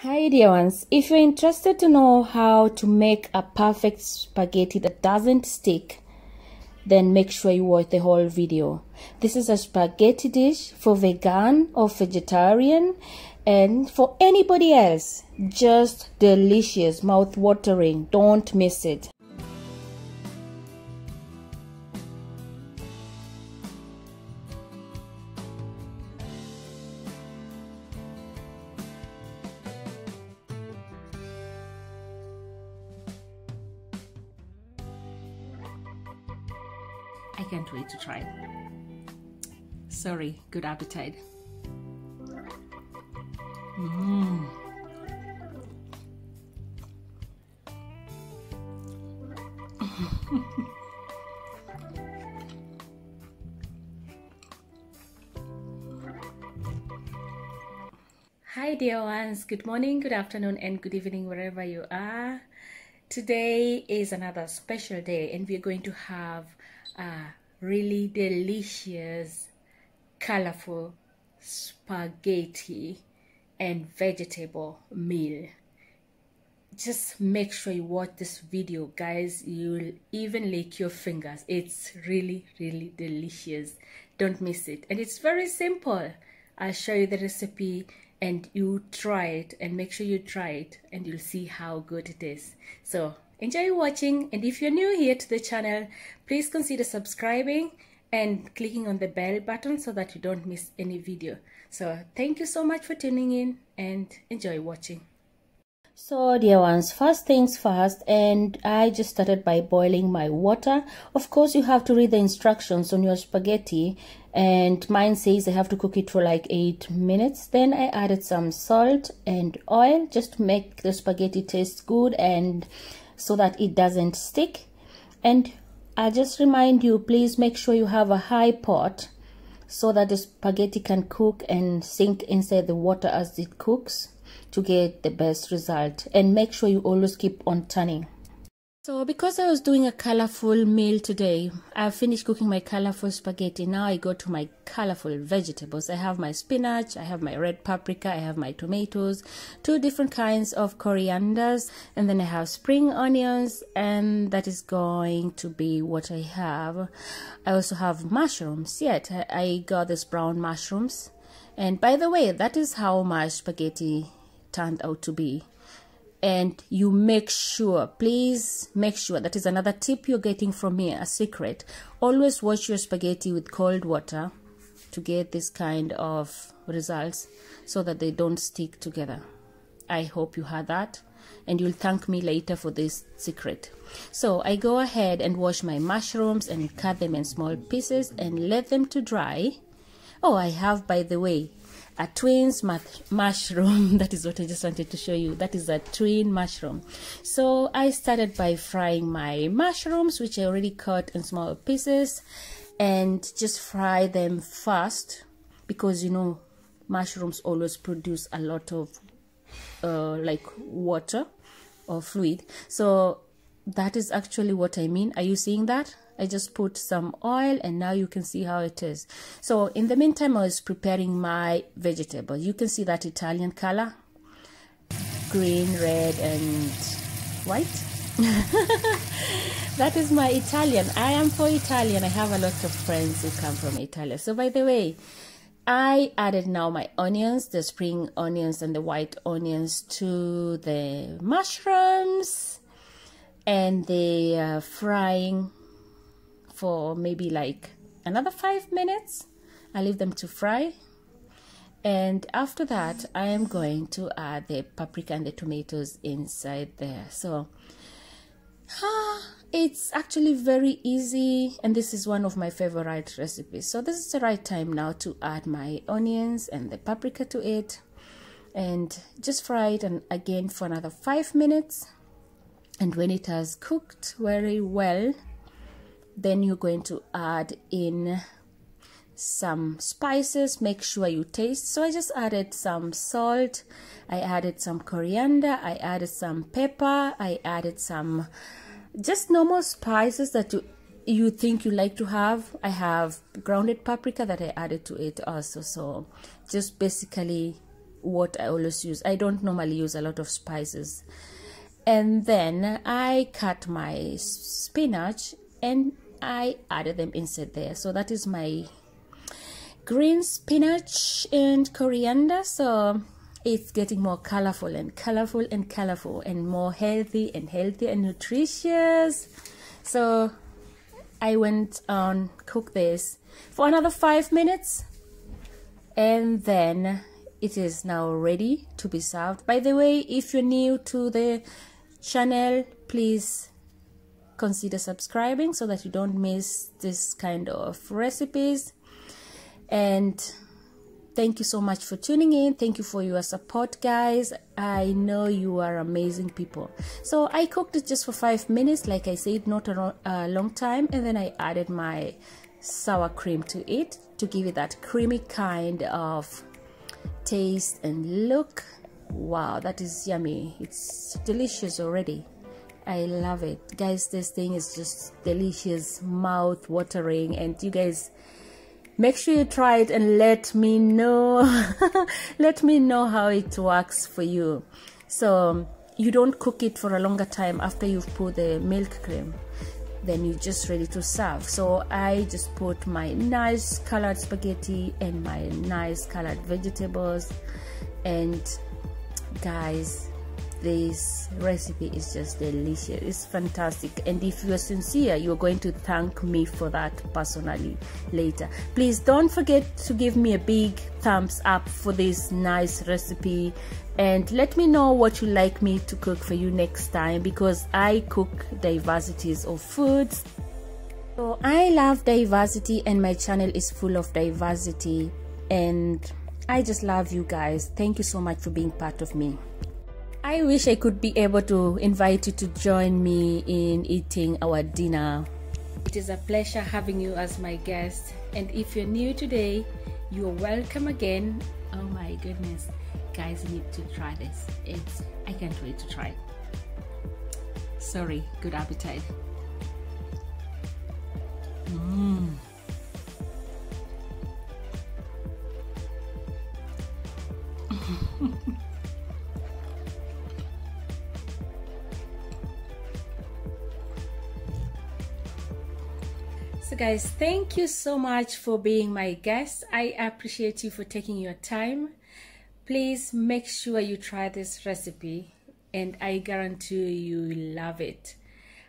Hi dear ones, if you're interested to know how to make a perfect spaghetti that doesn't stick, then make sure you watch the whole video. This is a spaghetti dish for vegan or vegetarian and for anybody else. Just delicious, mouth-watering. Don't miss it. I can't wait to try. Sorry, good appetite. Mm. Hi, dear ones. Good morning, good afternoon, and good evening, wherever you are. Today is another special day, and we're going to have a really delicious, colorful spaghetti and vegetable meal. Just make sure you watch this video, guys. You'll even lick your fingers. It's really, really delicious. Don't miss it. And it's very simple. I'll show you the recipe and you try it and make sure you try it and you'll see how good it is. So enjoy watching and if you're new here to the channel, please consider subscribing and clicking on the bell button so that you don't miss any video. So thank you so much for tuning in and enjoy watching. So dear ones, first things first and I just started by boiling my water. Of course you have to read the instructions on your spaghetti and mine says I have to cook it for like 8 minutes. Then I added some salt and oil just to make the spaghetti taste good and so that it doesn't stick. And I just remind you please make sure you have a high pot so that the spaghetti can cook and sink inside the water as it cooks to get the best result and make sure you always keep on turning so because I was doing a colorful meal today, I finished cooking my colorful spaghetti. Now I go to my colorful vegetables. I have my spinach, I have my red paprika, I have my tomatoes, two different kinds of corianders, and then I have spring onions, and that is going to be what I have. I also have mushrooms. Yet I got this brown mushrooms. And by the way, that is how my spaghetti turned out to be and you make sure please make sure that is another tip you're getting from me a secret. Always wash your spaghetti with cold water to get this kind of results so that they don't stick together. I hope you had that and you'll thank me later for this secret. So i go ahead and wash my mushrooms and cut them in small pieces and let them to dry. Oh i have by the way a twins mushroom. That is what i just wanted to show you. That is a twin mushroom. So i started by frying my mushrooms which i already cut in small pieces and just fry them fast because you know mushrooms always produce a lot of uh, like water or fluid. So that is actually what i mean. Are you seeing that I just put some oil and now you can see how it is. So in the meantime, I was preparing my vegetable. You can see that Italian color, green, red, and white. that is my Italian. I am for Italian. I have a lot of friends who come from Italy. So by the way, I added now my onions, the spring onions and the white onions to the mushrooms and the uh, frying for maybe like another five minutes. I leave them to fry. And after that, I am going to add the paprika and the tomatoes inside there. So, ah, it's actually very easy. And this is one of my favorite recipes. So this is the right time now to add my onions and the paprika to it. And just fry it and again for another five minutes. And when it has cooked very well, then you're going to add in some spices. Make sure you taste. So i just added some salt. I added some coriander. I added some pepper. I added some just normal spices that you you think you like to have. I have grounded paprika that i added to it also. So just basically what I always use. I don't normally use a lot of spices. And then I cut my spinach and I added them inside there. So that is my green spinach and coriander. So it's getting more colorful and colorful and colorful and more healthy and healthy and nutritious. So I went on cook this for another five minutes and then it is now ready to be served. By the way, if you're new to the channel, please consider subscribing so that you don't miss this kind of recipes. And thank you so much for tuning in. Thank you for your support guys. I know you are amazing people. So i cooked it just for five minutes like i said not a, long time and then i added my sour cream to it to give it that creamy kind of taste and look. Wow that is yummy. It's delicious already I love it. Guys, this thing is just delicious, mouth watering, and you guys make sure you try it and let me know. let me know how it works for you. So you don't cook it for a longer time after you've put the milk cream then you're just ready to serve so i just put my nice colored spaghetti and my nice colored vegetables and guys this recipe is just delicious. It's fantastic. And if you are sincere you're going to thank me for that personally later. Please don't forget to give me a big thumbs up for this nice recipe. And let me know what you like me to cook for you next time because i cook diversities of foods. So i love diversity and my channel is full of diversity. And i just love you guys. Thank you so much for being part of me I wish I could be able to invite you to join me in eating our dinner. It is a pleasure having you as my guest. And if you're new today, you're welcome again. Oh my goodness. Guys, need to try this. It's I can't wait to try. Sorry, good appetite. Mmm. So, guys, thank you so much for being my guest. I appreciate you for taking your time. Please make sure you try this recipe, and I guarantee you will love it.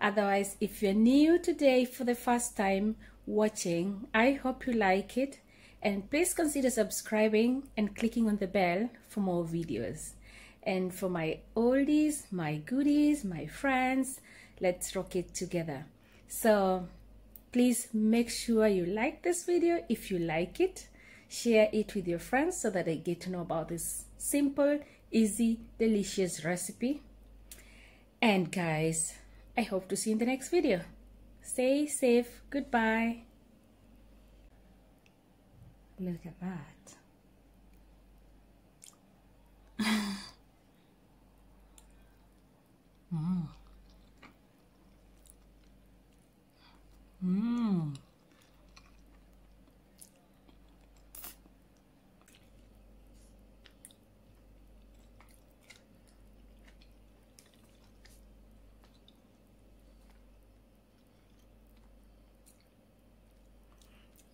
Otherwise, if you're new today for the first time watching, I hope you like it. And please consider subscribing and clicking on the bell for more videos. And for my oldies, my goodies, my friends, let's rock it together. So, please make sure you like this video. If you like it share it with your friends so that they get to know about this simple easy delicious recipe. And guys i hope to see you in the next video. Stay safe. Goodbye. Look at that mm. Mmm.